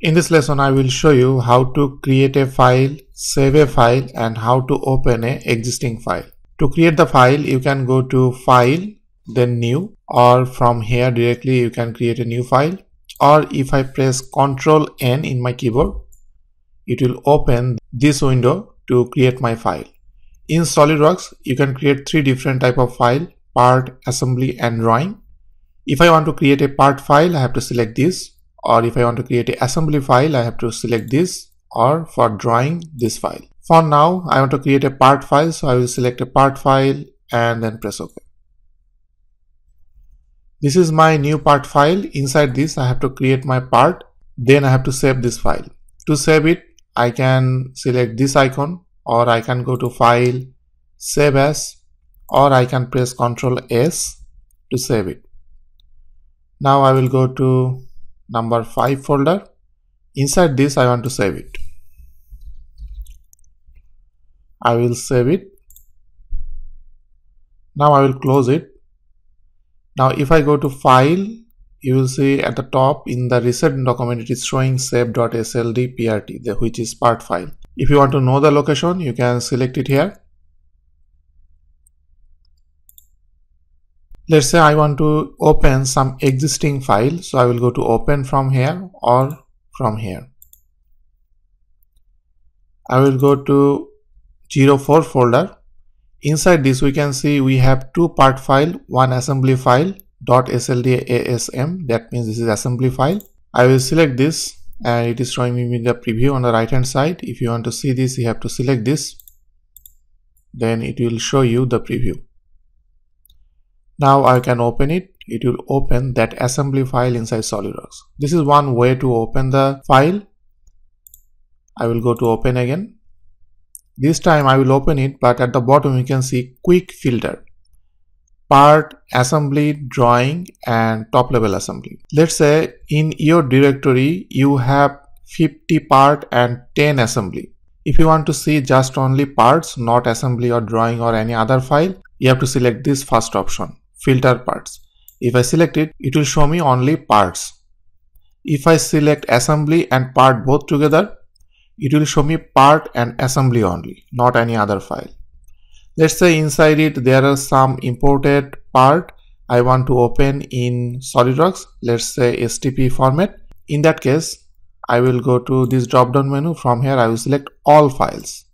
In this lesson I will show you how to create a file, save a file and how to open a existing file. To create the file you can go to file then new or from here directly you can create a new file or if I press ctrl N in my keyboard it will open this window to create my file. In SolidWorks you can create three different type of file part, assembly and drawing. If I want to create a part file I have to select this or if I want to create an assembly file I have to select this or for drawing this file. For now I want to create a part file so I will select a part file and then press OK. This is my new part file. Inside this I have to create my part. Then I have to save this file. To save it I can select this icon or I can go to file, save as or I can press Ctrl S to save it. Now I will go to number 5 folder. Inside this I want to save it. I will save it. Now I will close it now if I go to file, you will see at the top in the recent document it is showing save.sld prt which is part file. If you want to know the location, you can select it here. Let's say I want to open some existing file. So I will go to open from here or from here. I will go to 04 folder Inside this we can see we have two part file, one assembly file .sldasm that means this is assembly file. I will select this and it is showing me the preview on the right hand side. If you want to see this you have to select this then it will show you the preview. Now I can open it. It will open that assembly file inside SolidWorks. This is one way to open the file. I will go to open again this time I will open it but at the bottom you can see quick filter part assembly drawing and top level assembly let's say in your directory you have 50 part and 10 assembly if you want to see just only parts not assembly or drawing or any other file you have to select this first option filter parts. If I select it it will show me only parts. If I select assembly and part both together it will show me part and assembly only not any other file. Let's say inside it there are some imported part I want to open in SolidWorks. Let's say STP format. In that case I will go to this drop down menu. From here I will select all files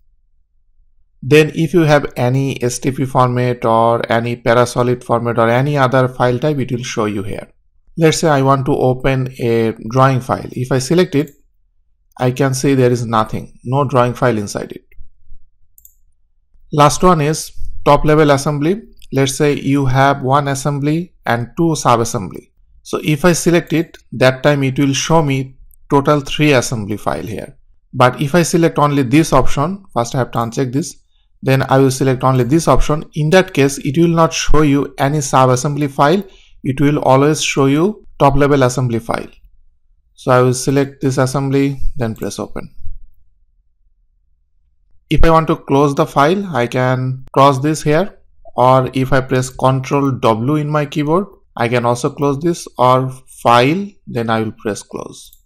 then if you have any STP format or any parasolid format or any other file type it will show you here let's say I want to open a drawing file if I select it I can see there is nothing, no drawing file inside it. Last one is top level assembly. Let's say you have one assembly and two sub assembly. So if I select it, that time it will show me total three assembly file here. But if I select only this option, first I have to uncheck this, then I will select only this option. In that case, it will not show you any sub assembly file. It will always show you top level assembly file. So I will select this assembly then press open. If I want to close the file I can cross this here or if I press Ctrl W in my keyboard I can also close this or file then I will press close.